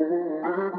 Thank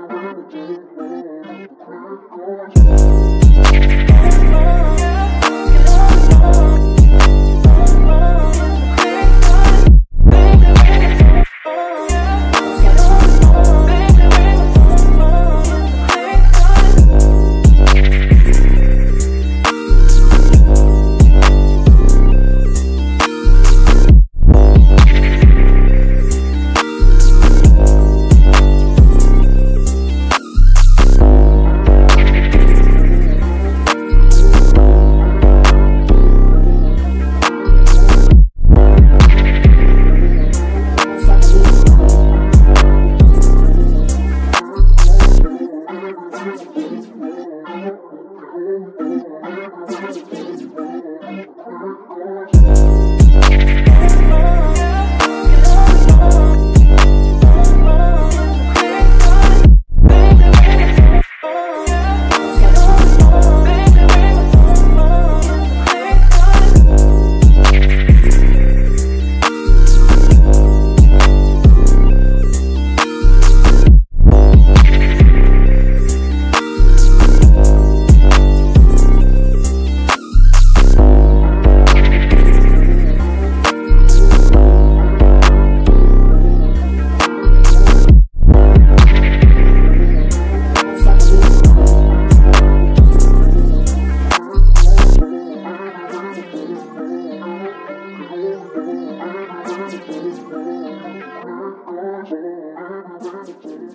I'm gonna.